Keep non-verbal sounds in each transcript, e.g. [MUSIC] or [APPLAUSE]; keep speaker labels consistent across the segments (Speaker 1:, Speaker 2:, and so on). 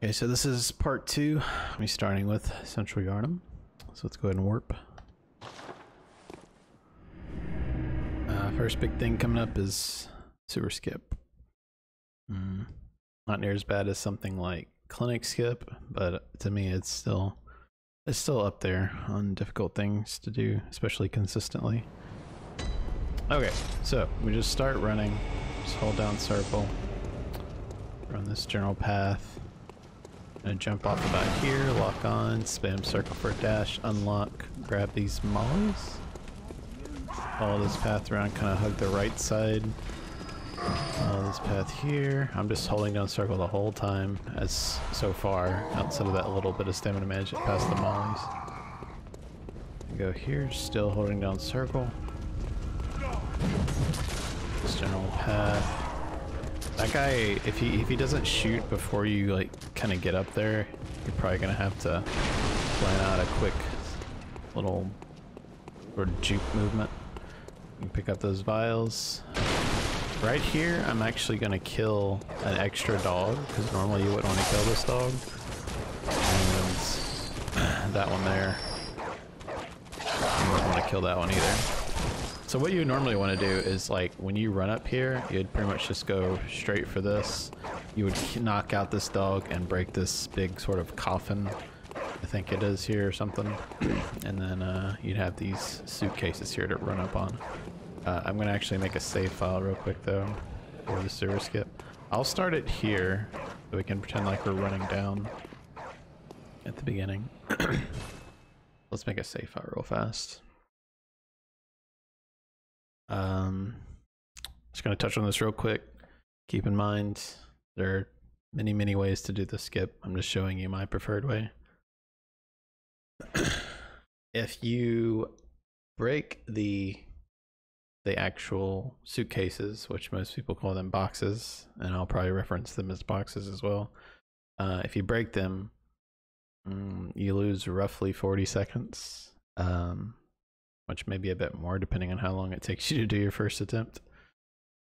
Speaker 1: Okay, so this is part two. Me starting with Central Yharnam. So let's go ahead and warp. Uh, first big thing coming up is sewer skip. Mm, not near as bad as something like clinic skip, but to me it's still it's still up there on difficult things to do, especially consistently. Okay, so we just start running. Just hold down circle. Run this general path. Gonna jump off about here, lock on, spam circle for dash, unlock, grab these mollies. Follow this path around, kind of hug the right side. Follow this path here. I'm just holding down circle the whole time, as so far, outside of that little bit of stamina management past the mollies. Go here, still holding down circle. This general path. That guy, if he if he doesn't shoot before you like kind of get up there, you're probably gonna have to plan out a quick little or juke movement. You pick up those vials. Right here, I'm actually gonna kill an extra dog because normally you wouldn't want to kill this dog. And [CLEARS THROAT] that one there, you wouldn't want to kill that one either. So what you normally want to do is like when you run up here, you'd pretty much just go straight for this. You would knock out this dog and break this big sort of coffin. I think it is here or something. [CLEARS THROAT] and then uh, you'd have these suitcases here to run up on. Uh, I'm going to actually make a save file real quick though for the sewer skip. I'll start it here so we can pretend like we're running down at the beginning. [CLEARS THROAT] Let's make a save file real fast. Um, just going to touch on this real quick. Keep in mind, there are many, many ways to do the skip. I'm just showing you my preferred way. [CLEARS THROAT] if you break the the actual suitcases, which most people call them boxes, and I'll probably reference them as boxes as well. Uh, if you break them, mm, you lose roughly 40 seconds. Um, which may be a bit more depending on how long it takes you to do your first attempt.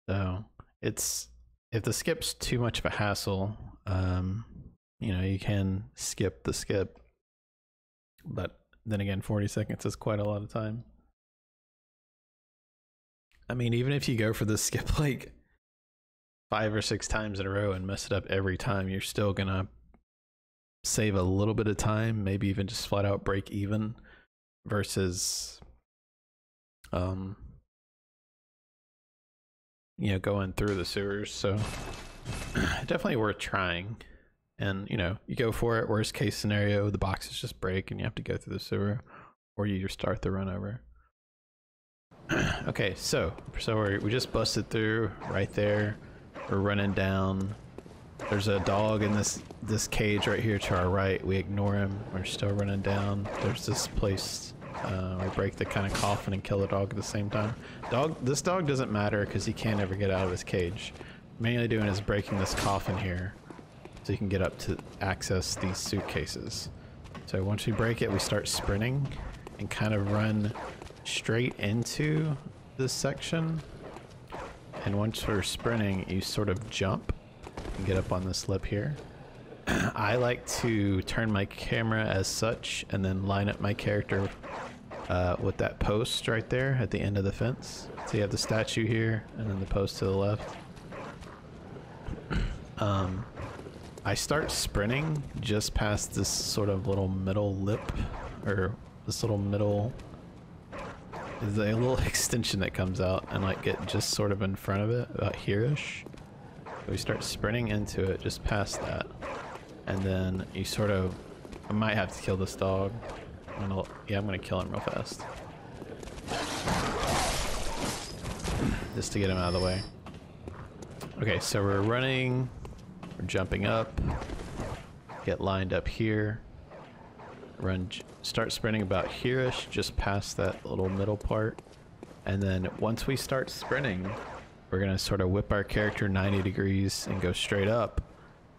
Speaker 1: So it's if the skip's too much of a hassle, um, you know, you can skip the skip. But then again, 40 seconds is quite a lot of time. I mean, even if you go for the skip [LAUGHS] like five or six times in a row and mess it up every time, you're still gonna save a little bit of time, maybe even just flat out break even versus um, you know, going through the sewers. So [CLEARS THROAT] definitely worth trying. And, you know, you go for it. Worst case scenario, the boxes just break and you have to go through the sewer or you just start the run over. [CLEARS THROAT] okay, so, so we we just busted through right there. We're running down. There's a dog in this this cage right here to our right. We ignore him. We're still running down. There's this place uh, we break the kind of coffin and kill the dog at the same time. Dog, this dog doesn't matter because he can't ever get out of his cage. Mainly doing is breaking this coffin here, so you can get up to access these suitcases. So once we break it, we start sprinting and kind of run straight into this section. And once we're sprinting, you sort of jump and get up on this lip here. I like to turn my camera as such and then line up my character uh, with that post right there at the end of the fence. So you have the statue here and then the post to the left. [CLEARS THROAT] um, I start sprinting just past this sort of little middle lip or this little middle a little [LAUGHS] extension that comes out and like get just sort of in front of it about here-ish. We start sprinting into it just past that and then you sort of I might have to kill this dog I'm gonna, yeah, I'm gonna kill him real fast. Just to get him out of the way. Okay, so we're running, we're jumping up, get lined up here, run, start sprinting about here-ish, just past that little middle part. And then once we start sprinting, we're gonna sort of whip our character 90 degrees and go straight up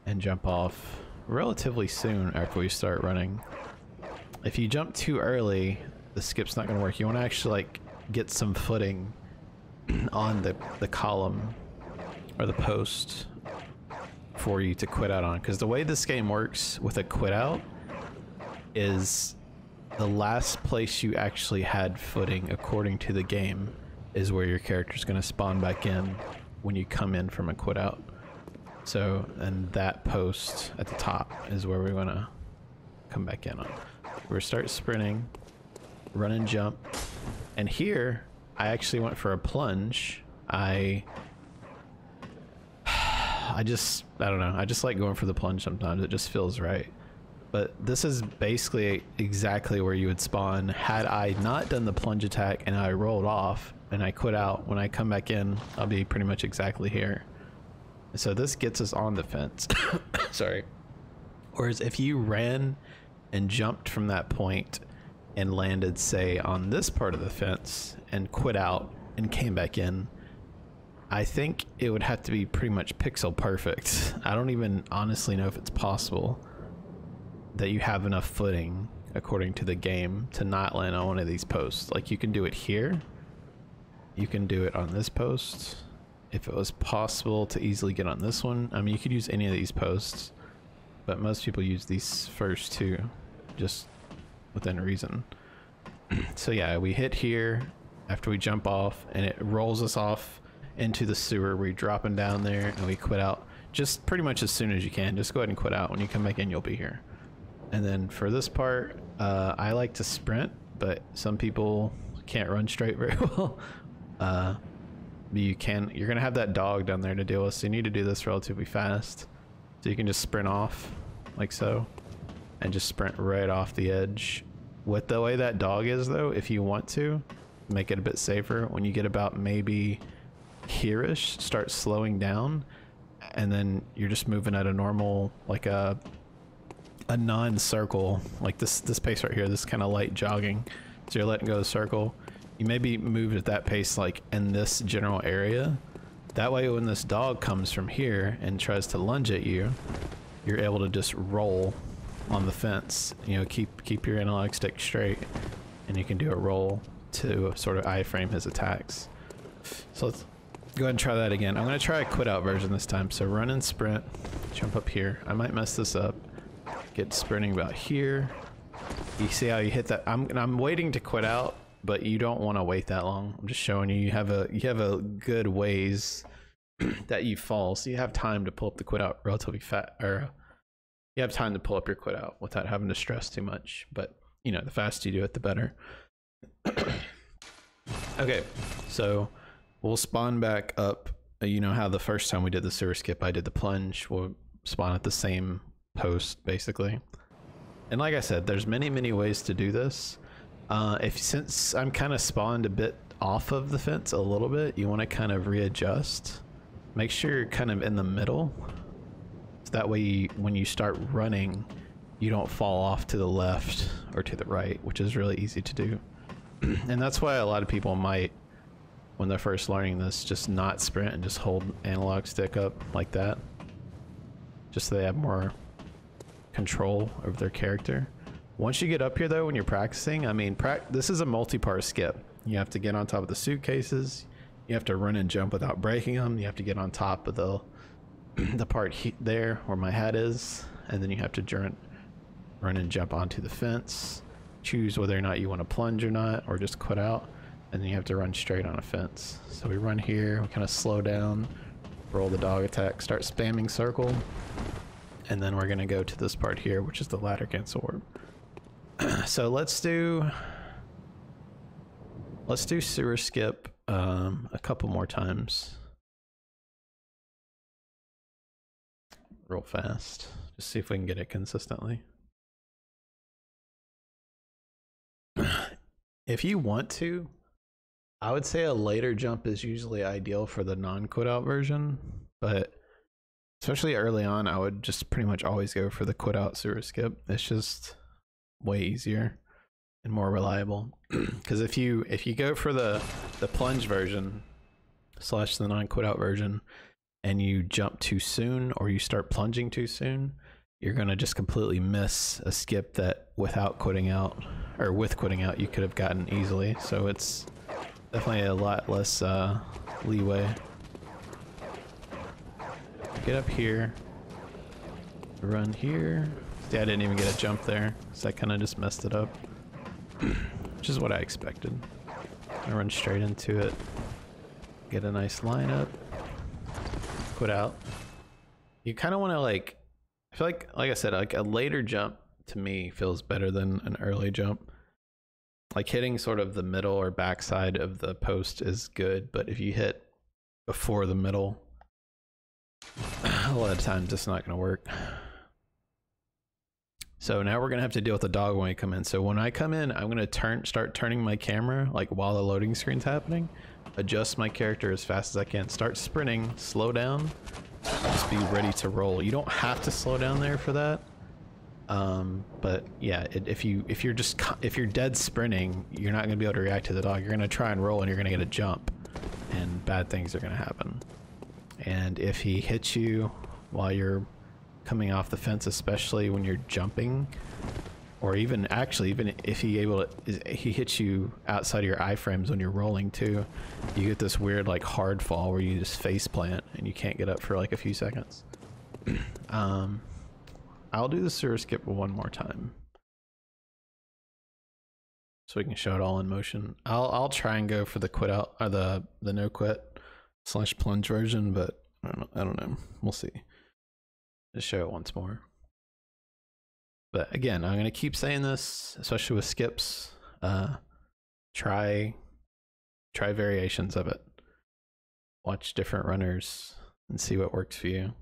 Speaker 1: and jump off relatively soon after we start running if you jump too early, the skip's not going to work. You want to actually like get some footing [CLEARS THROAT] on the, the column or the post for you to quit out on because the way this game works with a quit out is the last place you actually had footing according to the game is where your character's going to spawn back in when you come in from a quit out. So, and that post at the top is where we want to come back in on. We're start sprinting, run and jump, and here I actually went for a plunge. I [SIGHS] I just I don't know. I just like going for the plunge sometimes. It just feels right. But this is basically exactly where you would spawn had I not done the plunge attack and I rolled off and I quit out. When I come back in, I'll be pretty much exactly here. So this gets us on the fence. [COUGHS] Sorry. Whereas if you ran and jumped from that point and landed, say, on this part of the fence and quit out and came back in, I think it would have to be pretty much pixel perfect. [LAUGHS] I don't even honestly know if it's possible that you have enough footing according to the game to not land on one of these posts. Like you can do it here. You can do it on this post. If it was possible to easily get on this one, I mean, you could use any of these posts, but most people use these first two, just within reason. [CLEARS THROAT] so yeah, we hit here after we jump off and it rolls us off into the sewer. We're dropping down there and we quit out just pretty much as soon as you can. Just go ahead and quit out. When you come back in, you'll be here. And then for this part, uh, I like to sprint, but some people can't run straight very [LAUGHS] well. Uh, you can, you're gonna have that dog down there to deal with, so you need to do this relatively fast. So you can just sprint off, like so, and just sprint right off the edge. With the way that dog is though, if you want to, make it a bit safer, when you get about maybe here-ish, start slowing down, and then you're just moving at a normal, like a a non-circle, like this this pace right here, this kind of light jogging. So you're letting go of the circle. You maybe move at that pace like in this general area. That way when this dog comes from here and tries to lunge at you, you're able to just roll on the fence. You know, keep keep your analog stick straight and you can do a roll to sort of iframe his attacks. So let's go ahead and try that again. I'm going to try a quit out version this time. So run and sprint, jump up here. I might mess this up get sprinting about here. You see how you hit that? I'm I'm waiting to quit out, but you don't want to wait that long. I'm just showing you. You have a you have a good ways [CLEARS THROAT] that you fall, so you have time to pull up the quit out relatively fat, or you have time to pull up your quit out without having to stress too much. But you know, the faster you do it, the better. [CLEARS THROAT] okay, so we'll spawn back up. You know how the first time we did the sewer skip, I did the plunge. We'll spawn at the same post basically. And like I said, there's many, many ways to do this. Uh, if since I'm kind of spawned a bit off of the fence a little bit, you want to kind of readjust. Make sure you're kind of in the middle. So that way, you, when you start running, you don't fall off to the left or to the right, which is really easy to do. [CLEARS THROAT] and that's why a lot of people might, when they're first learning this, just not sprint and just hold analog stick up like that. Just so they have more control over their character. Once you get up here though, when you're practicing, I mean, pra this is a multi-part skip. You have to get on top of the suitcases. You have to run and jump without breaking them. You have to get on top of the [CLEARS THROAT] the part there where my hat is, and then you have to run and jump onto the fence. Choose whether or not you want to plunge or not, or just quit out, and then you have to run straight on a fence. So we run here, we kind of slow down, roll the dog attack, start spamming circle, and then we're gonna go to this part here, which is the ladder cancel warp. [CLEARS THROAT] so let's do let's do sewer skip um, a couple more times. Real fast. Just see if we can get it consistently. [CLEARS THROAT] if you want to, I would say a later jump is usually ideal for the non-quit out version, but especially early on, I would just pretty much always go for the quit out sewer skip. It's just way easier and more reliable. [CLEARS THROAT] Because if you if you go for the the plunge version slash the non quit out version, and you jump too soon or you start plunging too soon, you're gonna just completely miss a skip that without quitting out or with quitting out you could have gotten easily. So it's definitely a lot less uh, leeway get up here, Run here. See, I didn't even get a jump there, so I kind of just messed it up. [CLEARS THROAT] Which is what I expected. I run straight into it. Get a nice lineup. Quit out. You kind of want to like, I feel like, like I said, like a later jump to me feels better than an early jump. Like hitting sort of the middle or backside of the post is good, but if you hit before the middle, [CLEARS THROAT] a lot of times it's not going to work. So now we're gonna have to deal with the dog when we come in. So when I come in, I'm gonna turn, start turning my camera like while the loading screen's happening. Adjust my character as fast as I can. Start sprinting, slow down, just be ready to roll. You don't have to slow down there for that. Um, but yeah, it, if you if you're just if you're dead sprinting, you're not gonna be able to react to the dog. You're gonna try and roll, and you're gonna get a jump, and bad things are gonna happen. And if he hits you while you're coming off the fence, especially when you're jumping, or even actually, even if he able to, he hits you outside of your iframes when you're rolling too, you get this weird like hard fall where you just face plant and you can't get up for like a few seconds. [CLEARS THROAT] um, I'll do the sewer skip one more time. So we can show it all in motion. I'll I'll try and go for the quit out or the the no quit slash plunge version, but I don't I don't know. We'll see. Just show it once more. But again, I'm going to keep saying this, especially with skips. Uh, try, try variations of it. Watch different runners and see what works for you.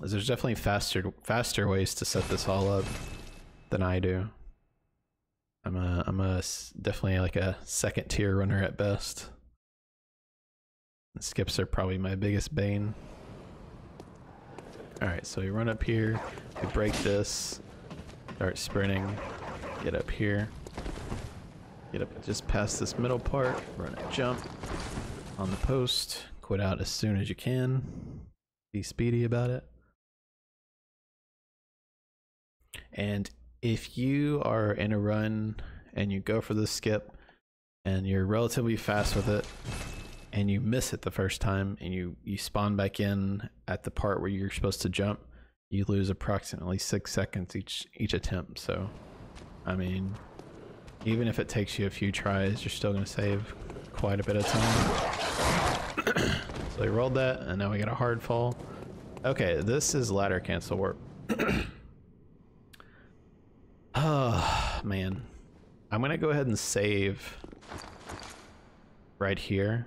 Speaker 1: There's definitely faster, faster ways to set this all up than I do. I'm a, I'm a definitely like a second tier runner at best. Skips are probably my biggest bane. Alright, so we run up here, we break this, start sprinting, get up here, get up just past this middle part, run a jump on the post, quit out as soon as you can, be speedy about it. And if you are in a run and you go for the skip and you're relatively fast with it, and you miss it the first time and you you spawn back in at the part where you're supposed to jump you lose approximately six seconds each each attempt. So i mean even if it takes you a few tries you're still going to save quite a bit of time. [COUGHS] So we rolled that and now we got a hard fall. Okay this is ladder cancel warp [COUGHS] oh man. I'm going to go ahead and save right here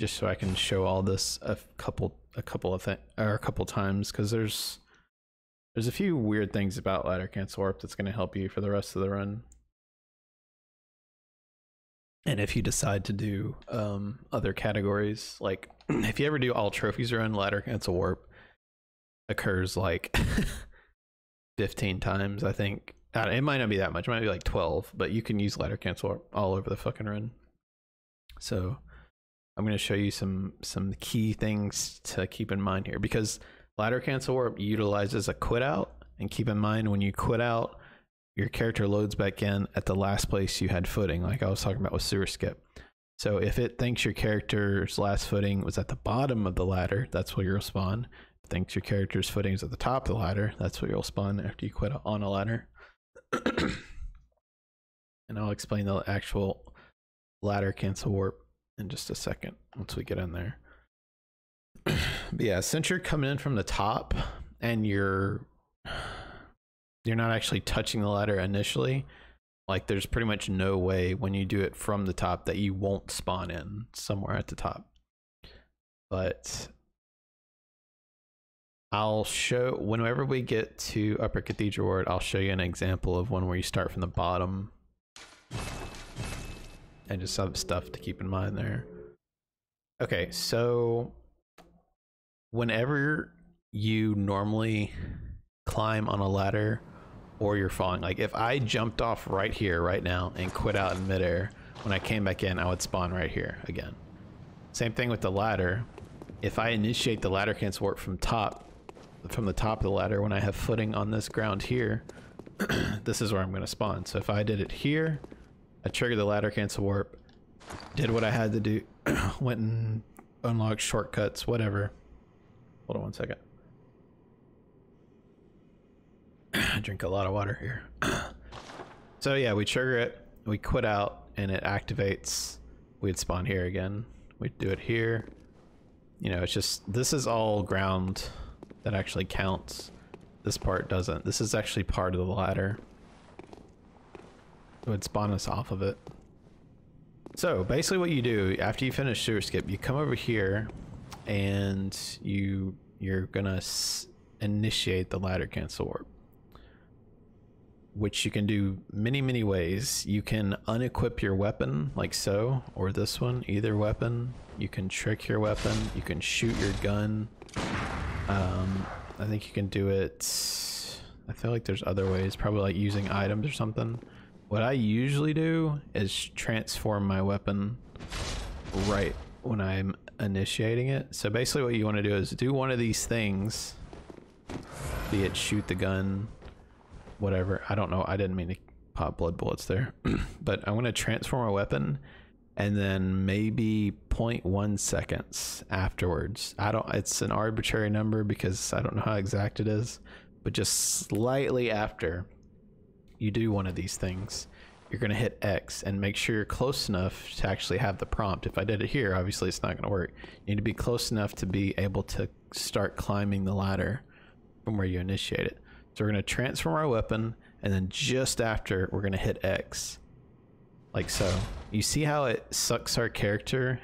Speaker 1: just so I can show all this a couple a couple of or a couple times because there's there's a few weird things about ladder cancel warp that's going to help you for the rest of the run. And if you decide to do um, other categories, like [CLEARS THROAT] if you ever do all trophies run, ladder cancel warp occurs like [LAUGHS] 15 times, I think. It might not be that much, it might be like 12, but you can use ladder cancel warp all over the fucking run. So I'm going to show you some some key things to keep in mind here because ladder cancel warp utilizes a quit out and keep in mind when you quit out your character loads back in at the last place you had footing like I was talking about with sewer skip. So if it thinks your character's last footing was at the bottom of the ladder, that's where you'll spawn. If it thinks your character's footing is at the top of the ladder, that's where you'll spawn after you quit on a ladder. [COUGHS] and I'll explain the actual ladder cancel warp in just a second once we get in there. [CLEARS THROAT] but yeah, since you're coming in from the top and you're you're not actually touching the ladder initially, like there's pretty much no way when you do it from the top that you won't spawn in somewhere at the top. But I'll show whenever we get to Upper Cathedral Ward, I'll show you an example of one where you start from the bottom and just some stuff to keep in mind there. Okay, so whenever you normally climb on a ladder or you're falling, like if I jumped off right here right now and quit out in midair, when I came back in, I would spawn right here again. Same thing with the ladder. If I initiate the ladder cancel warp from top, from the top of the ladder, when I have footing on this ground here, [CLEARS THROAT] this is where I'm going to spawn. So if I did it here, I triggered the ladder cancel warp, did what I had to do, [CLEARS THROAT] went and unlocked shortcuts, whatever. Hold on one second. [CLEARS THROAT] I drink a lot of water here. [CLEARS THROAT] so yeah, we trigger it, we quit out, and it activates. We'd spawn here again. We'd do it here. You know, it's just, this is all ground that actually counts. This part doesn't. This is actually part of the ladder. It would spawn us off of it. So basically what you do after you finish sewer skip, you come over here and you you're gonna initiate the ladder cancel warp. Which you can do many many ways. You can unequip your weapon like so or this one either weapon. You can trick your weapon. You can shoot your gun. Um, i think you can do it. I feel like there's other ways probably like using items or something what i usually do is transform my weapon right when i'm initiating it so basically what you want to do is do one of these things be it shoot the gun whatever. I don't know. I didn't mean to pop blood bullets there. [CLEARS THROAT] but I'm going to transform a weapon and then maybe 0.1 seconds afterwards. I don't it's an arbitrary number because I don't know how exact it is, but just slightly after you do one of these things, you're going to hit X and make sure you're close enough to actually have the prompt. If I did it here, obviously it's not going to work. You need to be close enough to be able to start climbing the ladder from where you initiate it. So we're going to transform our weapon, and then just after, we're going to hit X. Like so. You see how it sucks our character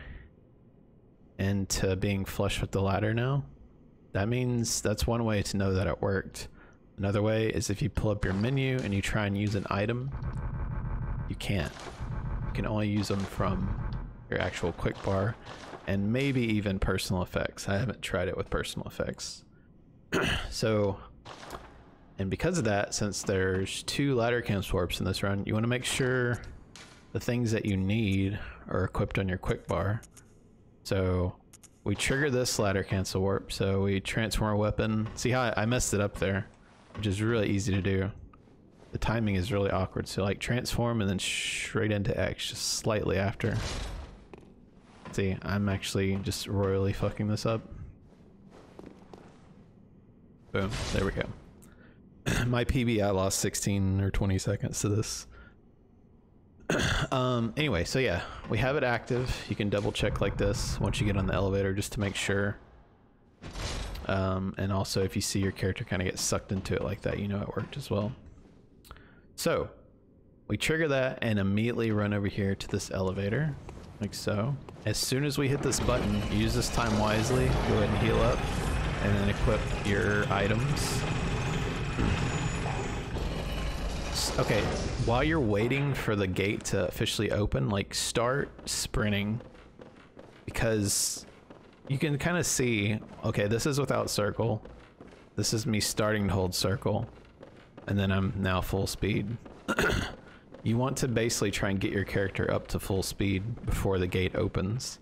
Speaker 1: into being flush with the ladder now? That means that's one way to know that it worked. Another way is if you pull up your menu and you try and use an item, you can't. You can only use them from your actual quick bar and maybe even personal effects. I haven't tried it with personal effects. [CLEARS THROAT] so and because of that, since there's two ladder cancel warps in this run, you want to make sure the things that you need are equipped on your quick bar. So we trigger this ladder cancel warp. So we transform our weapon. See how I messed it up there, which is really easy to do. The timing is really awkward. So like transform and then straight into X just slightly after. See, I'm actually just royally fucking this up. Boom, there we go. [CLEARS THROAT] my PB, I lost 16 or 20 seconds to this. [CLEARS THROAT] um, anyway, so yeah, we have it active. You can double check like this once you get on the elevator just to make sure. Um, and also if you see your character kind of get sucked into it like that, you know it worked as well. So we trigger that and immediately run over here to this elevator like so. As soon as we hit this button, use this time wisely, go ahead and heal up and then equip your items Okay, while you're waiting for the gate to officially open, like start sprinting because you can kind of see, okay, this is without circle. This is me starting to hold circle and then I'm now full speed. [CLEARS THROAT] you want to basically try and get your character up to full speed before the gate opens.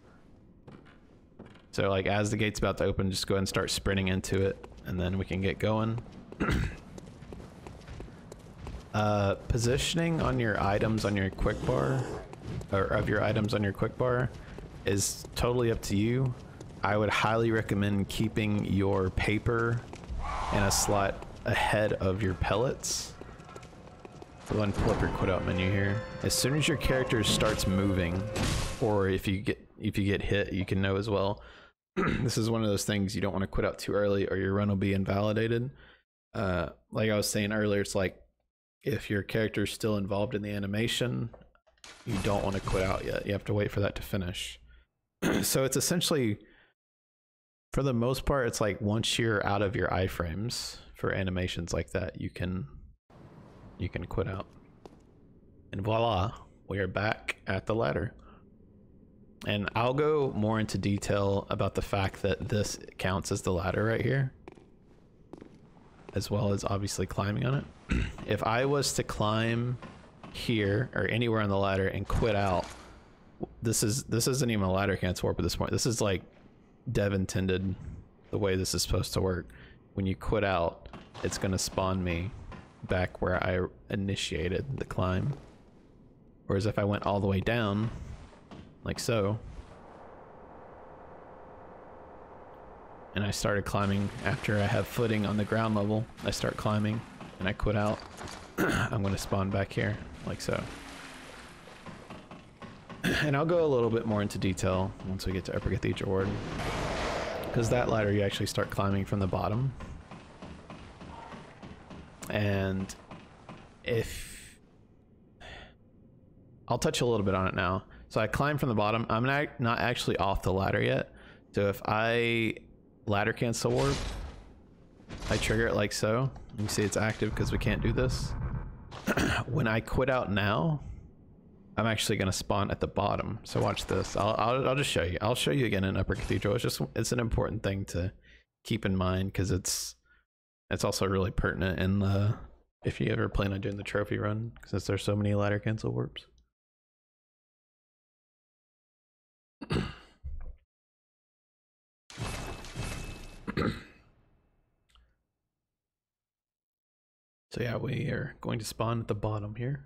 Speaker 1: So like as the gate's about to open, just go ahead and start sprinting into it and then we can get going. [CLEARS THROAT] Uh, positioning on your items on your quick bar, or of your items on your quick bar, is totally up to you. I would highly recommend keeping your paper in a slot ahead of your pellets. Go and pull up your quit out menu here. As soon as your character starts moving, or if you get if you get hit, you can know as well. [CLEARS THROAT] this is one of those things you don't want to quit out too early, or your run will be invalidated. Uh, like I was saying earlier, it's like if your character is still involved in the animation, you don't want to quit out yet. You have to wait for that to finish. [CLEARS THROAT] so it's essentially, for the most part, it's like once you're out of your iframes for animations like that, you can you can quit out. And voila, we are back at the ladder. And I'll go more into detail about the fact that this counts as the ladder right here as well as obviously climbing on it. [CLEARS THROAT] if I was to climb here or anywhere on the ladder and quit out, this is this isn't even a ladder cancel warp at this point. This is like dev intended the way this is supposed to work. When you quit out, it's gonna spawn me back where I initiated the climb. Whereas if I went all the way down, like so, and I started climbing after I have footing on the ground level. I start climbing and I quit out, [CLEARS THROAT] I'm going to spawn back here, like so. [CLEARS THROAT] And I'll go a little bit more into detail once we get to Upper Cathedral Ward. Because that ladder you actually start climbing from the bottom. And if... I'll touch a little bit on it now. So I climb from the bottom. I'm not, not actually off the ladder yet. So if I ladder cancel warp, I trigger it like so. You see it's active because we can't do this. [CLEARS THROAT] when I quit out now, I'm actually going to spawn at the bottom. So watch this. I'll, I'll, I'll just show you. I'll show you again in Upper Cathedral. It's just it's an important thing to keep in mind because it's it's also really pertinent in the if you ever plan on doing the trophy run since there's so many ladder cancel warps. [COUGHS] so yeah, we are going to spawn at the bottom here.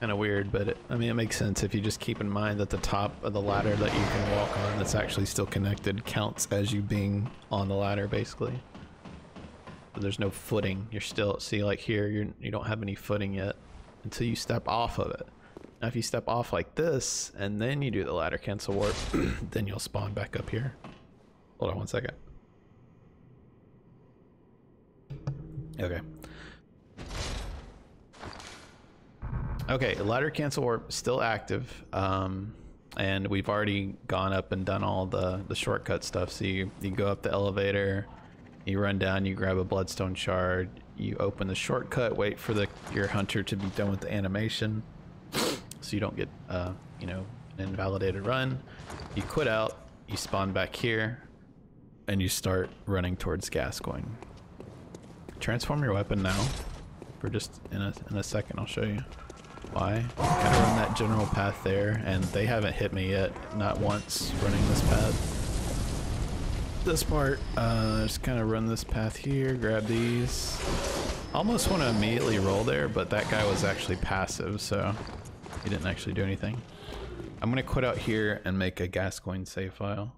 Speaker 1: Kind of weird, but it, I mean, it makes sense if you just keep in mind that the top of the ladder that you can walk on that's actually still connected counts as you being on the ladder, basically. But there's no footing. You're still, see like here, you're, you don't have any footing yet until you step off of it. Now if you step off like this, and then you do the ladder cancel warp, [CLEARS THROAT] then you'll spawn back up here. Hold on one second. Okay. Okay, ladder cancel warp still active. Um, and we've already gone up and done all the, the shortcut stuff. So you, you go up the elevator, you run down, you grab a bloodstone shard, you open the shortcut, wait for the your hunter to be done with the animation, so you don't get uh, you know an invalidated run. You quit out, you spawn back here, and you start running towards Gascoigne. Transform your weapon now. For just in a in a second, I'll show you why. Kind of run that general path there, and they haven't hit me yet, not once running this path this part, uh, just kind of run this path here, grab these. Almost want to immediately roll there, but that guy was actually passive, so he didn't actually do anything. I'm going to quit out here and make a Gascoigne save file.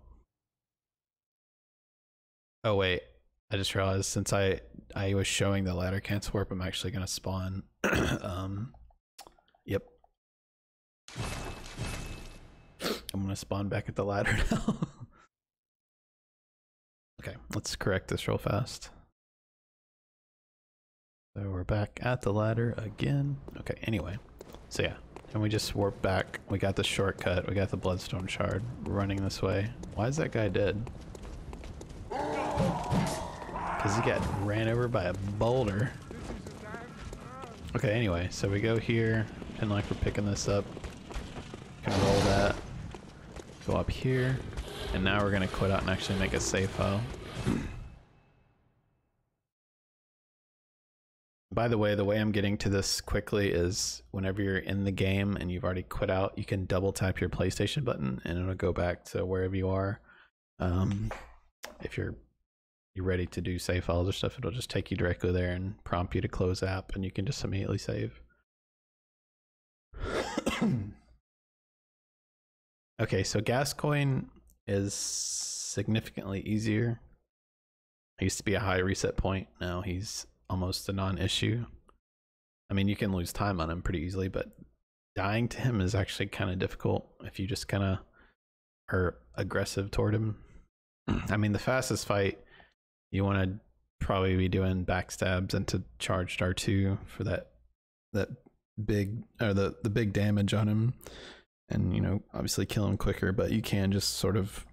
Speaker 1: Oh wait, I just realized since I I was showing the ladder cancel warp, I'm actually to spawn. [CLEARS THROAT] um, I'm to spawn back at the ladder [LAUGHS] now. Okay, let's correct this real fast. So we're back at the ladder again. Okay, anyway. So yeah, and we just warp back. We got the shortcut. We got the bloodstone shard. We're running this way. Why is that guy dead? Because he got ran over by a boulder. Okay, anyway, so we go here, and like we're picking this up. Can roll that. Go up here. And now we're gonna quit out and actually make a save file. By the way, the way I'm getting to this quickly is whenever you're in the game and you've already quit out, you can double tap your PlayStation button and it'll go back to wherever you are. Um, if you're you're ready to do save files or stuff, it'll just take you directly there and prompt you to close app and you can just immediately save. [COUGHS] okay, so Gascoigne is significantly easier. He used to be a high reset point. Now he's almost a non-issue. I mean, you can lose time on him pretty easily, but dying to him is actually kind of difficult if you just kind of are aggressive toward him. Mm. I mean, the fastest fight you want to probably be doing backstabs into charged R2 for that that big or the the big damage on him and you know obviously kill him quicker but you can just sort of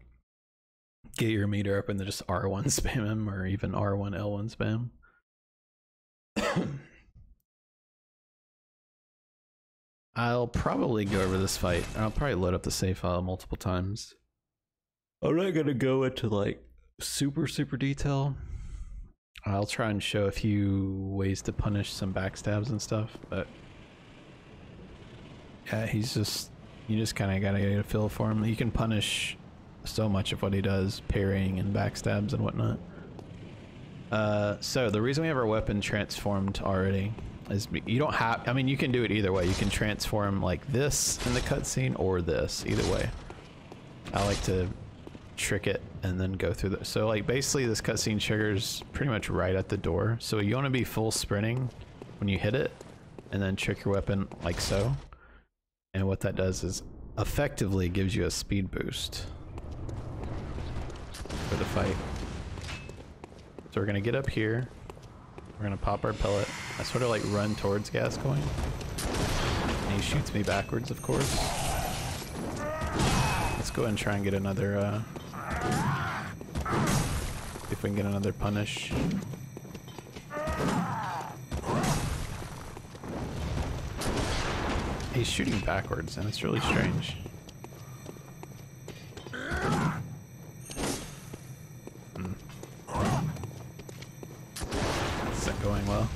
Speaker 1: get your meter up and then just r1 [LAUGHS] spam him or even r1 l1 spam. [COUGHS] I'll probably go over this fight. I'll probably load up the save file multiple times. I'm not gonna go into like super super detail. I'll try and show a few ways to punish some backstabs and stuff but yeah he's just you just kind of gotta get a feel for him. You can punish so much of what he does, parrying and backstabs and whatnot. Uh, so the reason we have our weapon transformed already is you don't have. I mean, you can do it either way. You can transform like this in the cutscene or this. Either way, I like to trick it and then go through the so like basically this cutscene triggers pretty much right at the door so you want to be full sprinting when you hit it and then trick your weapon like so and what that does is effectively gives you a speed boost for the fight. So we're gonna get up here. We're gonna pop our pellet. I sort of like run towards Gascoigne. And he shoots me backwards of course. Let's go ahead and try and get another uh, if we can get another punish. He's shooting backwards and it's really strange. Hmm. Is that going well?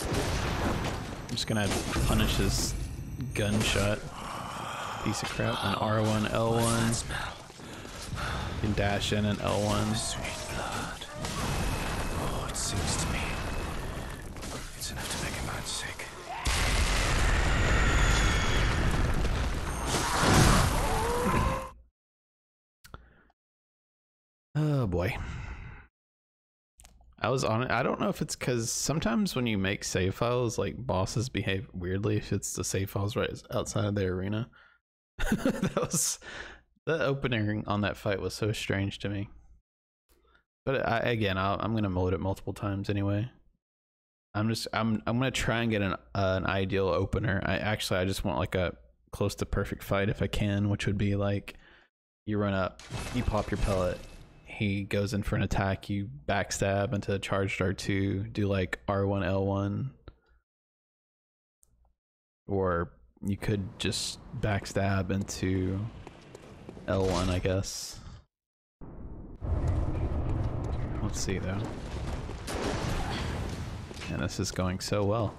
Speaker 1: I'm just gonna punish his gunshot piece of crap. An R1, L1. You can dash in an L1. Boy. I was on it. I don't know if it's because sometimes when you make save files, like bosses behave weirdly if it's the save files right outside of the arena. [LAUGHS] that was the opening on that fight was so strange to me. But I, again, i am gonna load it multiple times anyway. I'm just I'm I'm gonna try and get an uh, an ideal opener. I actually I just want like a close to perfect fight if I can, which would be like you run up, you pop your pellet, he goes in for an attack, you backstab into charged R2, do like R1 L1 or you could just backstab into L1, I guess. Let's see though. And this is going so well.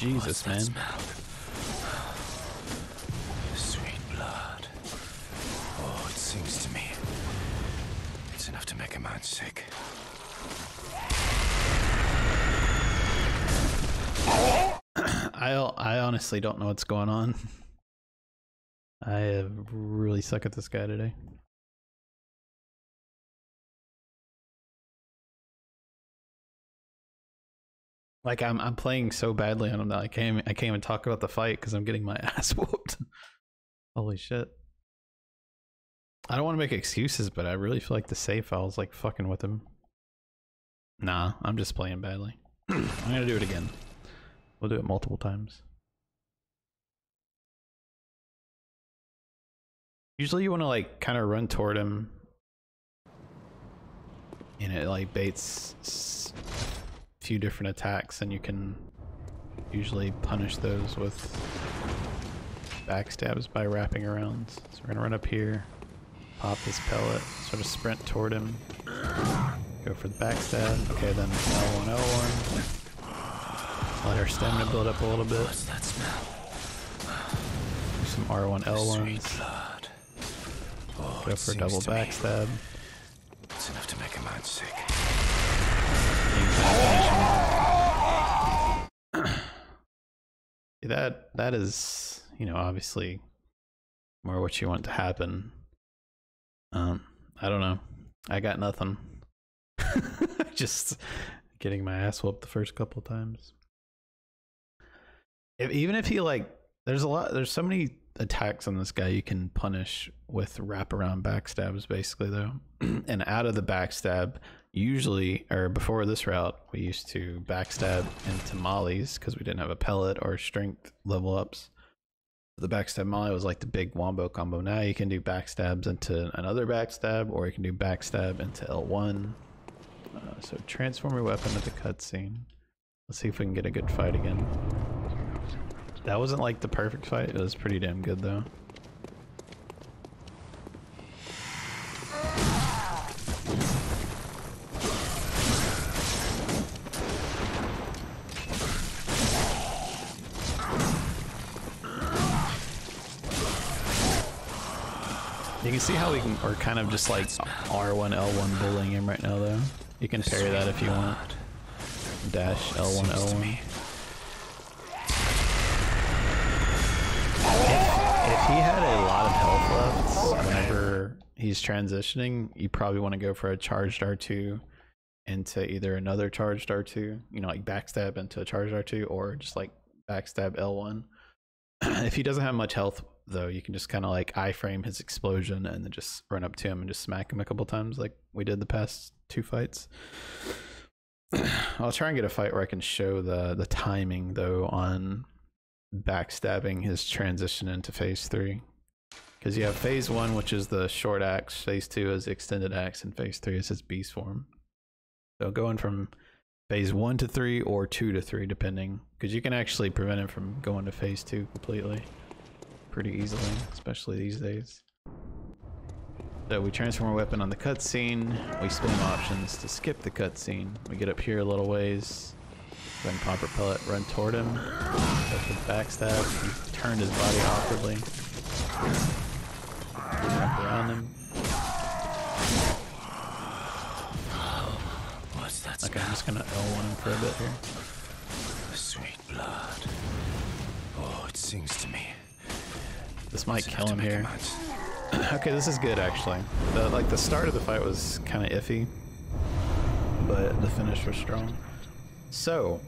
Speaker 1: Jesus, man. Smell?
Speaker 2: Sweet blood. Oh, it seems to me it's enough to make a man sick. [COUGHS]
Speaker 1: I I honestly don't know what's going on. [LAUGHS] I really suck at this guy today. Like I'm I'm playing so badly on him that I can't I can't even talk about the fight because I'm getting my [LAUGHS] ass whooped. Holy shit. I don't want to make excuses, but I really feel like the save file's like fucking with him. Nah, I'm just playing badly. [CLEARS THROAT] I'm gonna do it again. We'll do it multiple times. Usually you want to like kind of run toward him and it like baits few different attacks and you can usually punish those with backstabs by wrapping around. So we're gonna run up here. Pop this pellet, sort of sprint toward him. Go for the backstab. Okay, then L1, L1. Let our stamina build up a little bit.
Speaker 2: What's that smell?
Speaker 1: Do some R1, L1s.
Speaker 2: Oh,
Speaker 1: Go for a double backstab.
Speaker 2: It's enough to make a man sick. [CLEARS THROAT]
Speaker 1: that that is, you know, obviously more what you want to happen. Um, I don't know. I got nothing. [LAUGHS] Just getting my ass whooped the first couple times. If, even if he like, there's a lot. There's so many attacks on this guy you can punish with wraparound backstabs, basically though. [CLEARS THROAT] and out of the backstab, usually or before this route, we used to backstab into mollies because we didn't have a pellet or strength level ups the backstab molly was like the big wombo combo. Now you can do backstabs into another backstab, or you can do backstab into L1. Uh, so transform your weapon to the cutscene. Let's see if we can get a good fight again. That wasn't like the perfect fight. It was pretty damn good though. You can see how we can, we're kind of just like R1, L1 bullying him right now though. You can parry that if you want. Dash L1, L1. If, if he had a lot of health left whenever he's transitioning, you probably want to go for a charged R2 into either another charged R2, you know, like backstab into a charged R2 or just like backstab L1. [CLEARS THROAT] if he doesn't have much health though, you can just kind of like iframe his explosion and then just run up to him and just smack him a couple times like we did the past two fights. [CLEARS THROAT] I'll try and get a fight where I can show the the timing though on backstabbing his transition into phase three. Because you have phase one, which is the short axe, phase two is the extended axe, and phase three is his beast form. So going from phase one to three or two to three, depending, because you can actually prevent him from going to phase two completely pretty easily, especially these days. So we transform our weapon on the cutscene. We spin options to skip the cutscene. We get up here a little ways. Then pop pellet, run toward him. Go for the backstab. He turned his body awkwardly. Wrap around him.
Speaker 2: What's that
Speaker 1: Okay. I'm just gonna L1 him for a bit here.
Speaker 2: Sweet blood. Oh, it sings to me.
Speaker 1: This might kill him here. [CLEARS THROAT] okay, this is good actually. The, like the start of the fight was kind of iffy, but the finish was strong. So,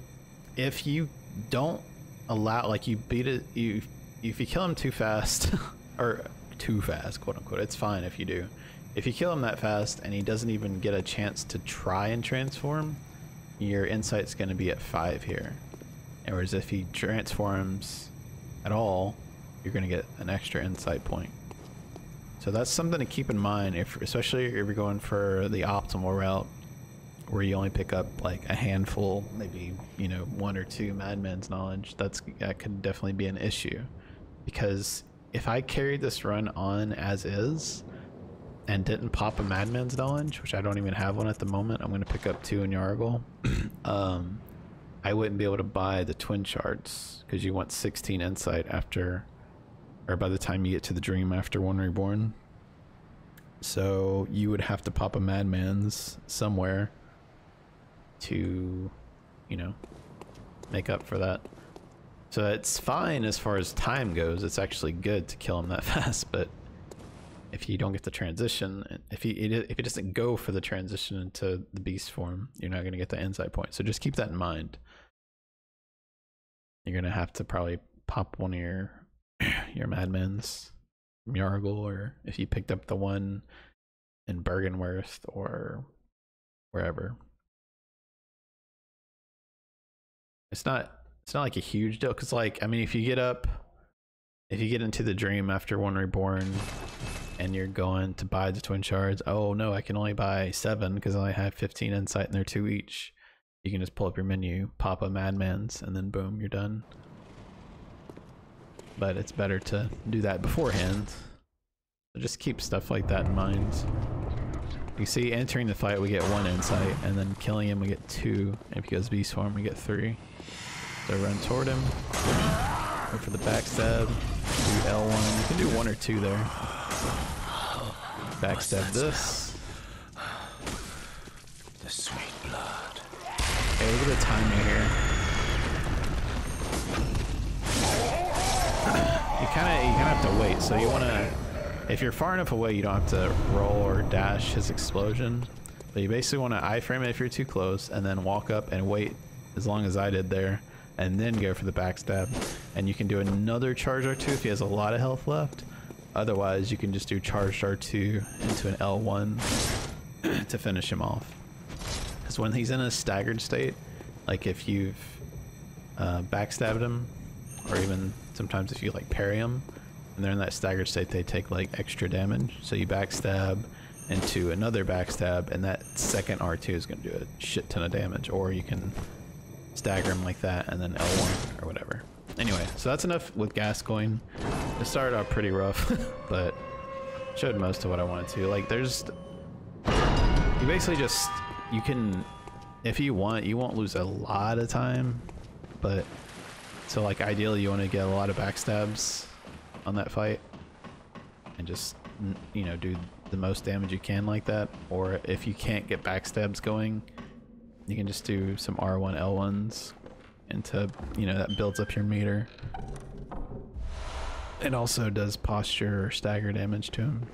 Speaker 1: if you don't allow, like you beat it, you if you kill him too fast, [LAUGHS] or too fast, quote unquote, it's fine if you do. If you kill him that fast and he doesn't even get a chance to try and transform, your insight's going to be at five here. Whereas if he transforms at all, you're going to get an extra insight point. So that's something to keep in mind, if especially if you're going for the optimal route, where you only pick up like a handful, maybe you know one or two Madman's knowledge. That's that could definitely be an issue, because if I carried this run on as is, and didn't pop a Madman's knowledge, which I don't even have one at the moment, I'm going to pick up two in Yargle. [CLEARS THROAT] um, I wouldn't be able to buy the twin shards because you want 16 insight after, or by the time you get to the dream after one reborn. So you would have to pop a Madman's somewhere to, you know, make up for that. So it's fine as far as time goes. It's actually good to kill him that [LAUGHS] fast, but if you don't get the transition, if he if he doesn't go for the transition into the beast form, you're not going to get the insight point. So just keep that in mind. You're going to have to probably pop one of your [CLEARS THROAT] your madmens from Yargle, or if you picked up the one in Byrgenwerth or wherever. It's not it's not like a huge deal because like I mean if you get up if you get into the dream after one reborn and you're going to buy the twin shards, oh no, I can only buy seven because I only have 15 insight and they're two each. You can just pull up your menu, pop a Madman's, and then boom, you're done. But it's better to do that beforehand. So just keep stuff like that in mind. You see, entering the fight, we get one insight, and then killing him, we get two. And if he goes beast form, we get three. So run toward him. Go for the backstab. Do L1. You can do one or two there. Backstab this.
Speaker 2: The sweet blood.
Speaker 1: Okay, look at the timing here. Kind of you kind of have to wait. So you want to, if you're far enough away, you don't have to roll or dash his explosion. But you basically want to iframe it if you're too close, and then walk up and wait as long as I did there, and then go for the backstab. And you can do another charge R2 if he has a lot of health left. Otherwise, you can just do charge R2 into an L1 [CLEARS THROAT] to finish him off. Because when he's in a staggered state, like if you've uh, backstabbed him, or even sometimes if you like parry them, and they're in that staggered state, they take like extra damage. So you backstab into another backstab, and that second R2 is going to do a shit ton of damage. Or you can stagger them like that, and then L1 or whatever. Anyway, so that's enough with Gascoigne. It started out pretty rough, [LAUGHS] but showed most of what I wanted to. Like, there's you basically just you can if you want you won't lose a lot of time but so like ideally you want to get a lot of backstabs on that fight and just you know do the most damage you can like that. Or if you can't get backstabs going, you can just do some R1 L1s into you know that builds up your meter. It also does posture or stagger damage to him.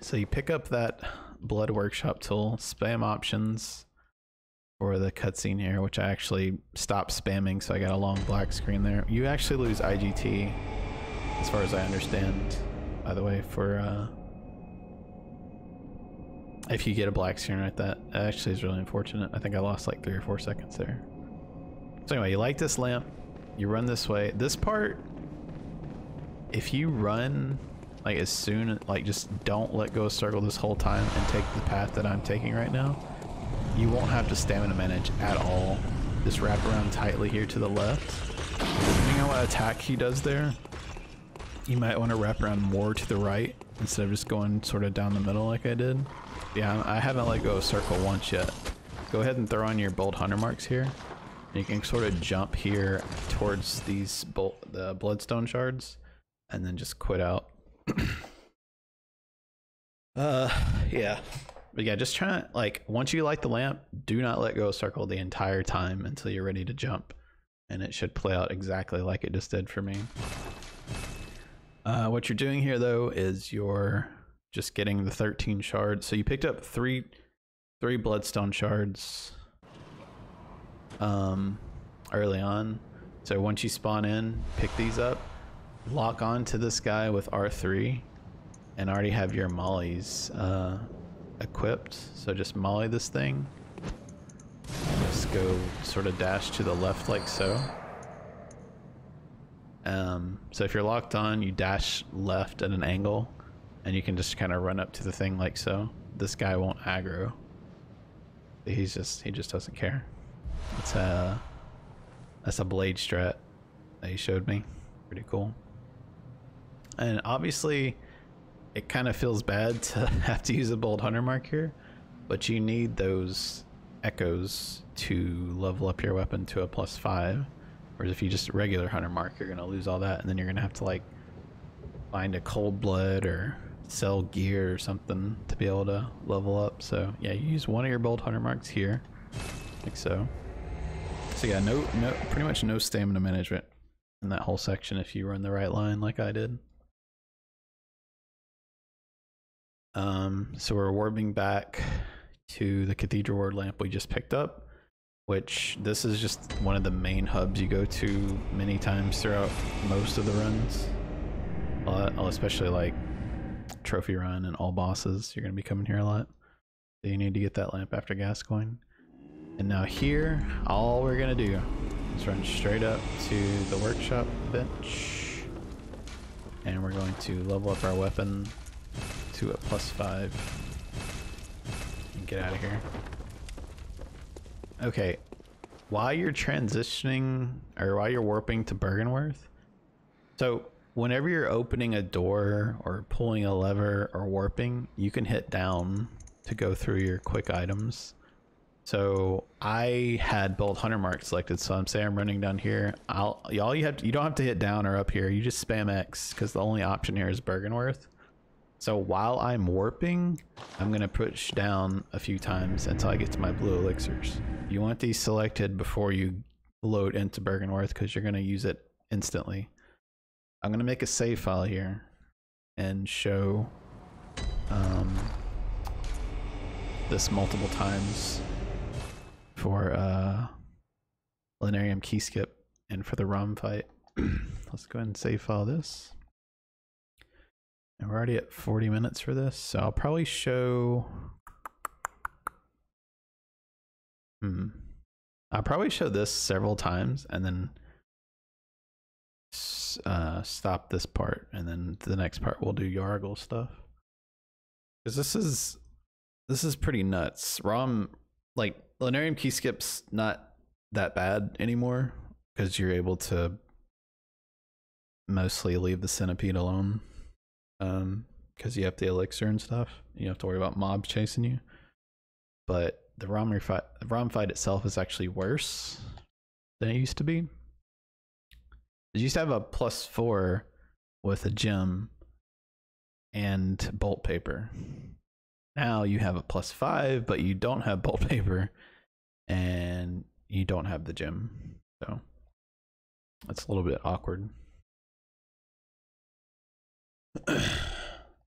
Speaker 1: So you pick up that blood workshop tool, spam options for the cutscene here, which I actually stopped spamming, so I got a long black screen there. You actually lose IGT, as far as I understand, by the way, for uh, if you get a black screen like that. Actually is really unfortunate. I think I lost like three or four seconds there. So anyway, you light this lamp, you run this way. This part, if you run like as soon like just don't let go of circle this whole time and take the path that I'm taking right now you won't have to stamina manage at all. Just wrap around tightly here to the left. Depending on what attack he does there? You might want to wrap around more to the right instead of just going sort of down the middle like I did. Yeah I haven't let go of circle once yet. Go ahead and throw on your bold hunter marks here. You can sort of jump here towards these bolt the bloodstone shards and then just quit out. [CLEARS THROAT] Uh, yeah. But yeah, just try to, like, once you light the lamp, do not let go circle the entire time until you're ready to jump. And it should play out exactly like it just did for me. Uh, what you're doing here, though, is you're just getting the 13 shards. So you picked up three, three bloodstone shards um, early on. So once you spawn in, pick these up lock on to this guy with R3 and already have your mollies uh, equipped. So just molly this thing. Just go sort of dash to the left like so. Um, so if you're locked on, you dash left at an angle and you can just kind of run up to the thing like so. This guy won't aggro. He's just, he just doesn't care. It's a, that's a blade strat that he showed me. Pretty cool. And obviously, it kind of feels bad to [LAUGHS] have to use a bold hunter mark here, but you need those echoes to level up your weapon to a plus five. Whereas if you just regular hunter mark, you're gonna lose all that, and then you're gonna have to like find a cold blood or sell gear or something to be able to level up. So yeah, you use one of your bold hunter marks here, like so. So yeah, no, no, pretty much no stamina management in that whole section if you run the right line like I did. Um, so we're warping back to the Cathedral Ward lamp we just picked up, which this is just one of the main hubs you go to many times throughout most of the runs. Especially like trophy run and all bosses, you're going to be coming here a lot. So you need to get that lamp after Gascoigne. And now here, all we're going to do is run straight up to the workshop bench. And we're going to level up our weapon to a plus five. And get out of here. Okay. While you're transitioning, or while you're warping to Byrgenwerth, so whenever you're opening a door or pulling a lever or warping, you can hit down to go through your quick items. So I had both hunter mark selected, so I'm saying I'm running down here. I'll y'all. you have to, you don't have to hit down or up here. You just spam X because the only option here is Byrgenwerth. So while I'm warping, I'm gonna push down a few times until I get to my blue elixirs. You want these selected before you load into Byrgenwerth because you're gonna use it instantly. I'm gonna make a save file here and show um, this multiple times for uh, Lunarium key skip and for the ROM fight. [CLEARS THROAT] Let's go ahead and save file this. And we're already at 40 minutes for this, so I'll probably show. Hmm. I'll probably show this several times and then uh, stop this part, and then the next part we'll do Yargle stuff. Because this is this is pretty nuts. ROM like Lunarium key skips not that bad anymore because you're able to mostly leave the centipede alone um because you have the elixir and stuff you don't have to worry about mobs chasing you but the rom fight the rom fight itself is actually worse than it used to be it used to have a plus four with a gem and bolt paper. Now you have a plus five, but you don't have bolt [LAUGHS] paper and you don't have the gem. So that's a little bit awkward. [CLEARS THROAT]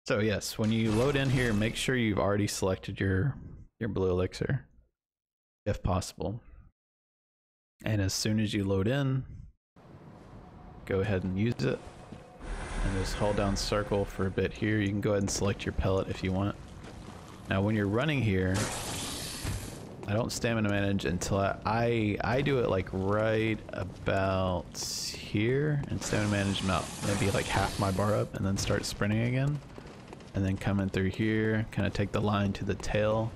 Speaker 1: so yes, when you load in here, make sure you've already selected your your blue elixir, if possible. And as soon as you load in, go ahead and use it. And just hold down circle for a bit here. You can go ahead and select your pellet if you want. Now when you're running here, I don't stamina manage until I, I, I do it like right about here and stamina manage about maybe like half my bar up and then start sprinting again. And then coming through here, kind of take the line to the tail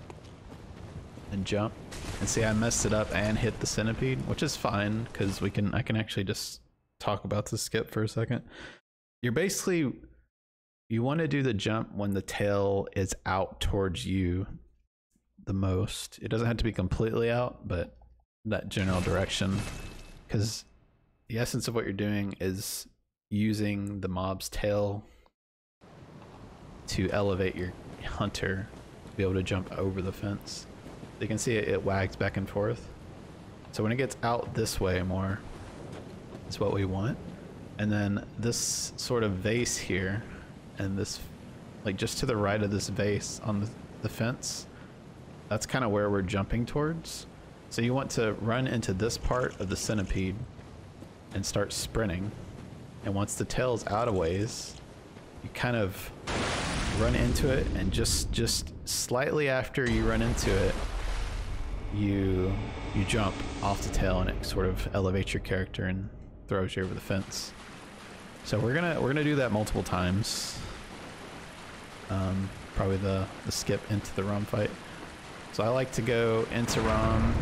Speaker 1: and jump. And see I messed it up and hit the centipede, which is fine because we can I can actually just talk about the skip for a second. You're basically you want to do the jump when the tail is out towards you the most. It doesn't have to be completely out, but that general direction. Because the essence of what you're doing is using the mob's tail to elevate your hunter to be able to jump over the fence. You can see it, it wags back and forth. So when it gets out this way more, is what we want. And then this sort of vase here, and this, like just to the right of this vase on the, the fence, that's kind of where we're jumping towards. So you want to run into this part of the centipede and start sprinting. And once the tail's out of ways, you kind of run into it and just just slightly after you run into it, you you jump off the tail and it sort of elevates your character and throws you over the fence. So we're gonna we're gonna do that multiple times. Um, probably the the skip into the Rom fight. So I like to go into Rom,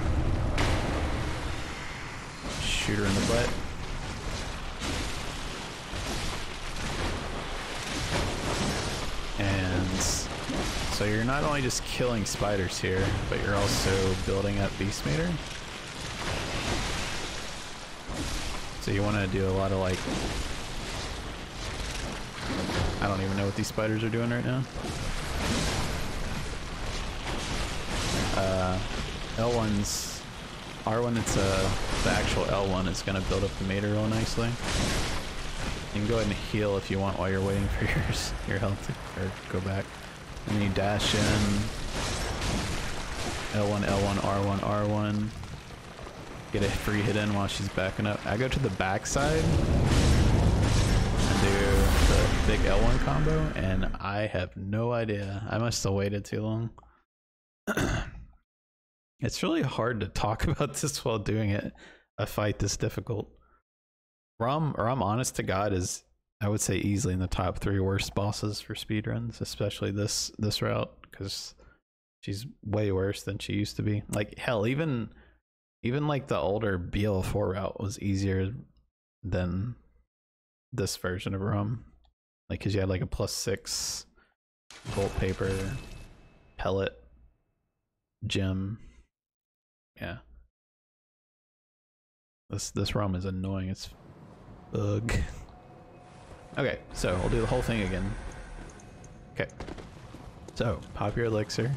Speaker 1: shoot her in the butt. And so you're not only just killing spiders here, but you're also building up Beast Meter. So you want to do a lot of like, I don't even know what these spiders are doing right now. Uh, L1's, R1 it's uh, the actual L1 is going to build up the meter real nicely. You can go ahead and heal if you want while you're waiting [LAUGHS] for yours, your health to go back. And then you dash in L1, L1, R1, R1. Get a free hit in while she's backing up. I go to the back side and do the big L1 combo, and I have no idea. I must have waited too long. [CLEARS THROAT] It's really hard to talk [LAUGHS] about this while doing it. A fight this difficult. Rom, or I'm honest to God, is I would say easily in the top three worst bosses for speedruns, especially this this route, because she's way worse than she used to be. Like hell, even even like the older BL4 route was easier than this version of Rom. Like, cause you had like a plus six bolt paper, pellet, gem, yeah. This this ROM is annoying. It's bug. okay, so we'll do the whole thing again. Okay. So, pop your elixir.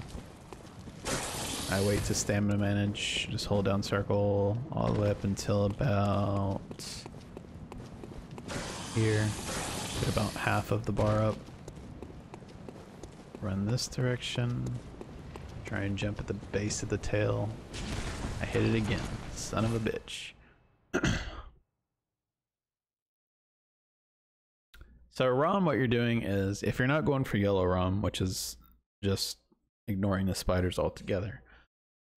Speaker 1: I wait to stamina manage. Just hold down circle all the way up until about here. Get about half of the bar up. Run this direction. Try and jump at the base of the tail. I hit it again. Son of a bitch. [CLEARS THROAT] so ROM, what you're doing is, if you're not going for yellow ROM, which is just ignoring the spiders altogether,